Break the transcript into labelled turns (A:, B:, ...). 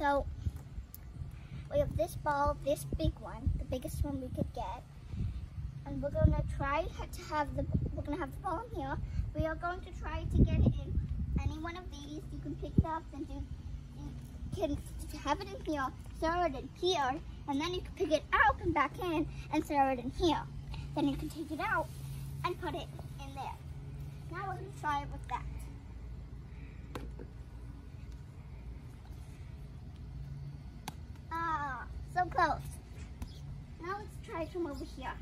A: So we have this ball, this big one, the biggest one we could get. And we're gonna try to have the, we're gonna have the ball in here. We are going to try to get it in any one of these. You can pick it up and do, you can have it in here, throw it in here, and then you can pick it out and back in and throw it in here. Then you can take it out and put it in there. Now we're gonna try it with that. So close. Now let's try from over here.